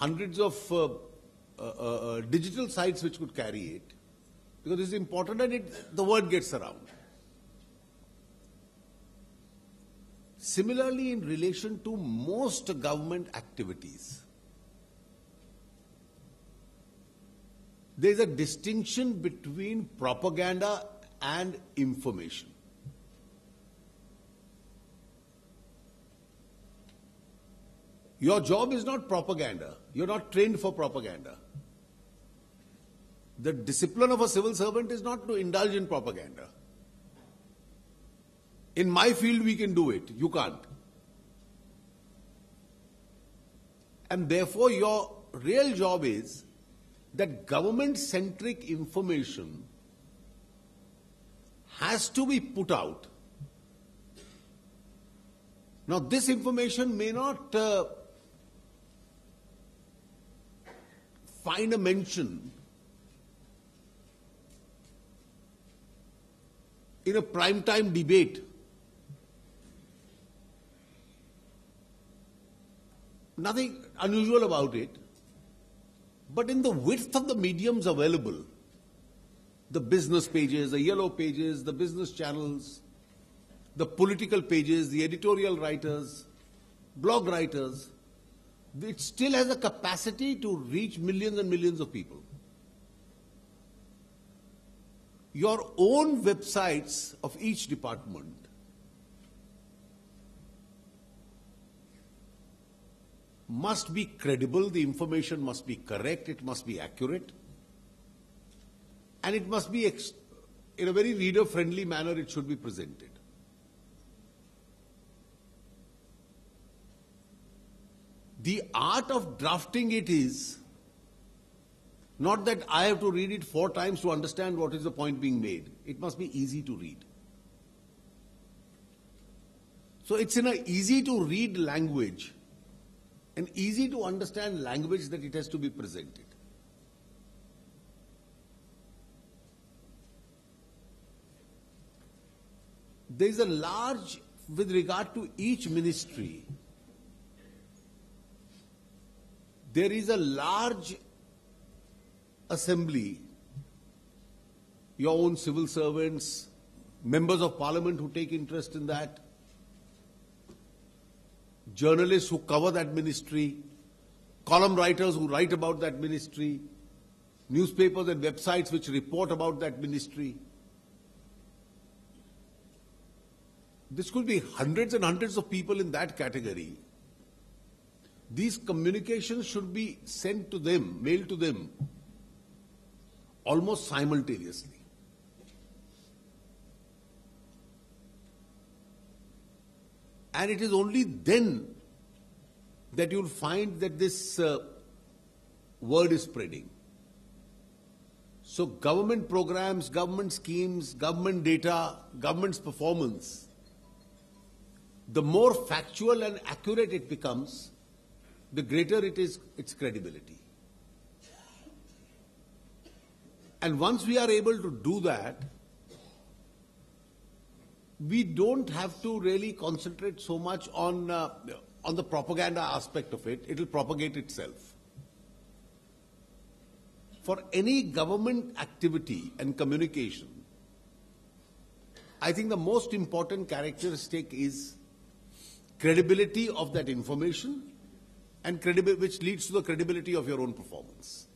hundreds of uh, uh, uh, uh, digital sites which could carry it because it's important and it, the word gets around. Similarly, in relation to most government activities, there is a distinction between propaganda and information. Your job is not propaganda. You're not trained for propaganda. The discipline of a civil servant is not to indulge in propaganda. In my field, we can do it. You can't. And therefore, your real job is that government centric information has to be put out. Now, this information may not uh, find a mention in a prime time debate. Nothing unusual about it. But in the width of the mediums available, the business pages, the yellow pages, the business channels, the political pages, the editorial writers, blog writers, it still has a capacity to reach millions and millions of people. Your own websites of each department must be credible, the information must be correct, it must be accurate, and it must be, in a very reader friendly manner, it should be presented. The art of drafting it is not that I have to read it four times to understand what is the point being made. It must be easy to read. So it's in an easy to read language, an easy to understand language that it has to be presented. There is a large, with regard to each ministry, there is a large assembly, your own civil servants, members of parliament who take interest in that, journalists who cover that ministry, column writers who write about that ministry, newspapers and websites which report about that ministry. This could be hundreds and hundreds of people in that category. These communications should be sent to them, mailed to them, almost simultaneously. And it is only then that you'll find that this uh, word is spreading. So government programs, government schemes, government data, government's performance, the more factual and accurate it becomes, the greater it is its credibility. And once we are able to do that, we don't have to really concentrate so much on, uh, on the propaganda aspect of it. It'll propagate itself. For any government activity and communication, I think the most important characteristic is credibility of that information and which leads to the credibility of your own performance.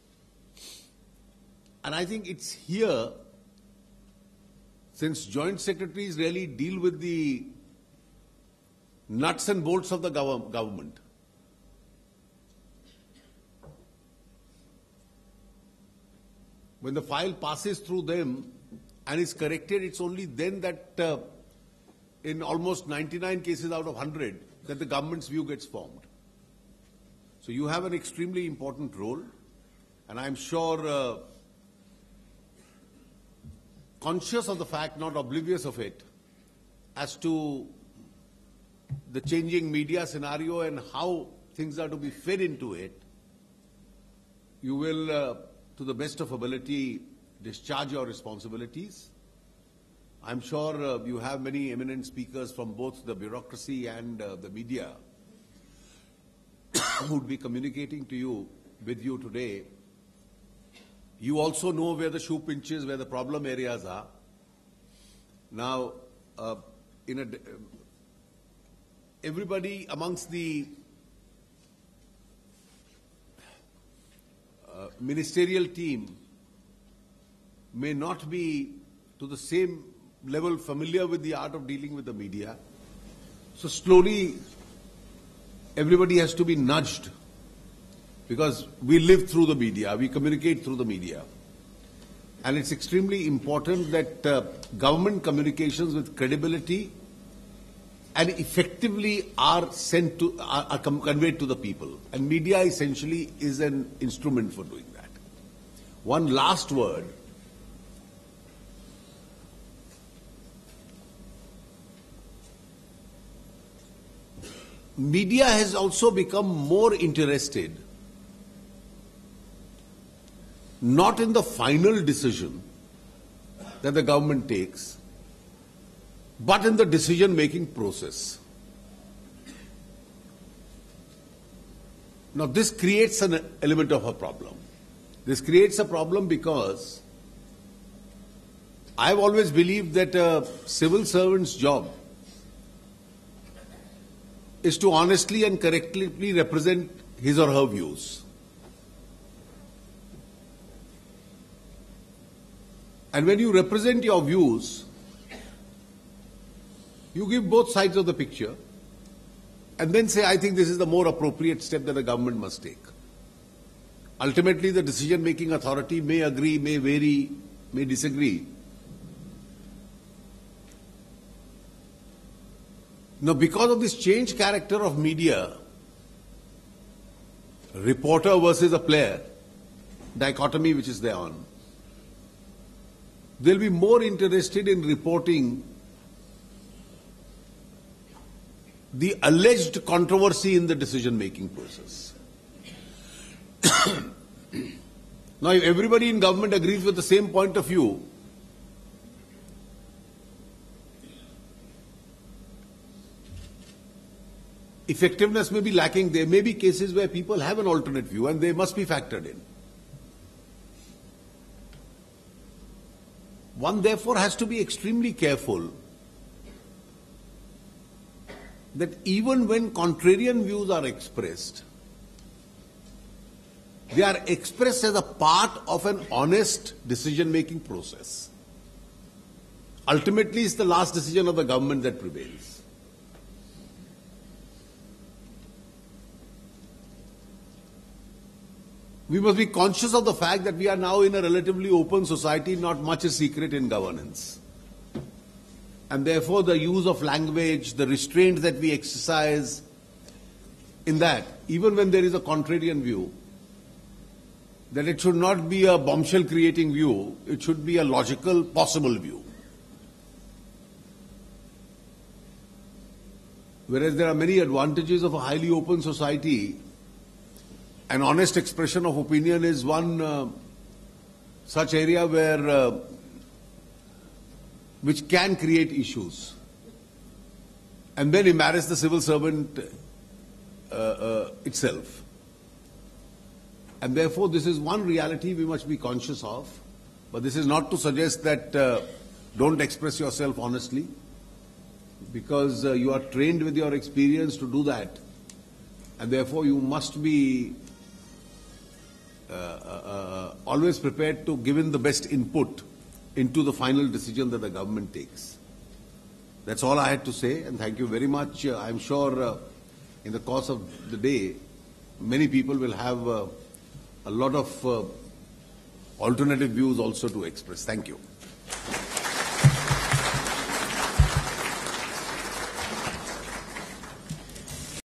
And I think it's here, since joint secretaries really deal with the nuts and bolts of the gov- government, when the file passes through them and is corrected, it's only then that, uh, in almost 99 cases out of 100, that the government's view gets formed. So you have an extremely important role, and I'm sure, uh, conscious of the fact, not oblivious of it, as to the changing media scenario and how things are to be fed into it, you will, uh, to the best of ability, discharge your responsibilities. I'm sure uh, you have many eminent speakers from both the bureaucracy and uh, the media would be communicating to you with you today. You also know where the shoe pinches, where the problem areas are. Now, uh, in a, everybody amongst the uh, ministerial team may not be to the same level familiar with the art of dealing with the media. So slowly, everybody has to be nudged because we live through the media, we communicate through the media. And it's extremely important that uh, government communications with credibility and effectively are sent to, are, are conveyed to the people. And media essentially is an instrument for doing that. One last word. Media has also become more interested not in the final decision that the government takes, but in the decision making process. Now, this creates an element of a problem. This creates a problem because I've always believed that a civil servant's job is to honestly and correctly represent his or her views. And when you represent your views, you give both sides of the picture and then say, I think this is the more appropriate step that the government must take. Ultimately, the decision making authority may agree, may vary, may disagree. Now, because of this changed character of media, reporter versus a player, dichotomy which is there on, they'll be more interested in reporting the alleged controversy in the decision making process. now, if everybody in government agrees with the same point of view, effectiveness may be lacking. There may be cases where people have an alternate view and they must be factored in. One therefore has to be extremely careful that even when contrarian views are expressed, they are expressed as a part of an honest decision making process. Ultimately, it's the last decision of the government that prevails. We must be conscious of the fact that we are now in a relatively open society, not much is secret in governance. And therefore, the use of language, the restraint that we exercise in that, even when there is a contrarian view, that it should not be a bombshell creating view, it should be a logical, possible view. Whereas there are many advantages of a highly open society, an honest expression of opinion is one uh, such area where uh, which can create issues and then embarrass the civil servant uh, uh, itself. And therefore, this is one reality we must be conscious of. But this is not to suggest that uh, don't express yourself honestly, because uh, you are trained with your experience to do that. And therefore, you must be always prepared to give in the best input into the final decision that the government takes. That's all I had to say, and thank you very much. Uh, I'm sure uh, in the course of the day, many people will have uh, a lot of uh, alternative views also to express. Thank you.